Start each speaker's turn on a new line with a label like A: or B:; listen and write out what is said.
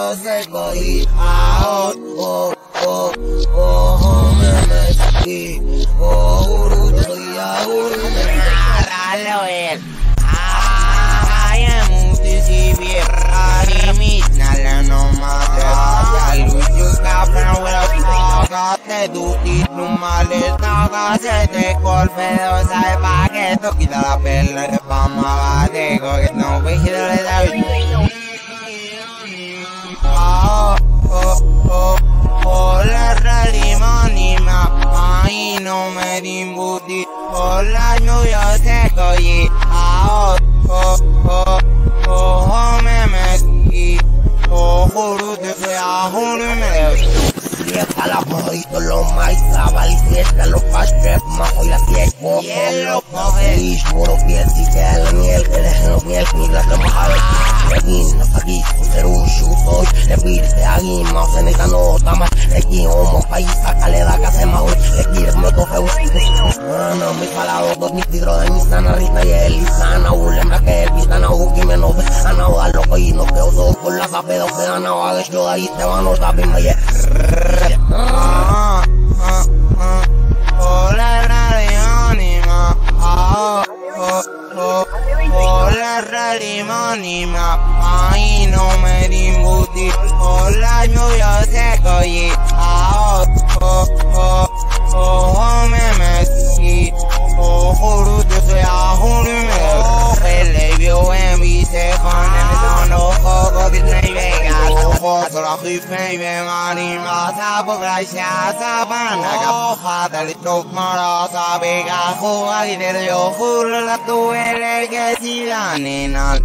A: yo se cogí. Ah, oh, oh, oh, oh, me metí. Oh, te soy a guru, me
B: él. Ay, muti si birra ni mitnala no mate. Lucio capra wala pagate duti numale taga se te colpedo sai pa que to quita la pelle de pama de go que no no me dimbuti Hola, yo yo te cogí Ah, oh, oh, oh, oh, me metí Oh, juro, te fui a juro y me
A: Vieja la mojito, los maíz, sabal y fiesta, los pastres, majo y la fiesta.
B: Y él lo coge.
A: Feliz, moro, piel, si que la miel, que dejen los miel, ni la que mojada. Aquí, no aquí, ser un chuto, le pide aquí, más en esta nota más. Aquí, homo, país, sacale da que hace más hoy, le me coge la zapedo, que te van a notar, me yeah.
B: Ah, ah, ah. Hola, oh, hola, radio anima. Ay, no me dimbuti. Hola, yo te cogí. خیفه بیماری ما تا بگرشه تا بندگم خاطر توک مرا تا بگا خواری در یو خور لطوه لگه سیدانی نال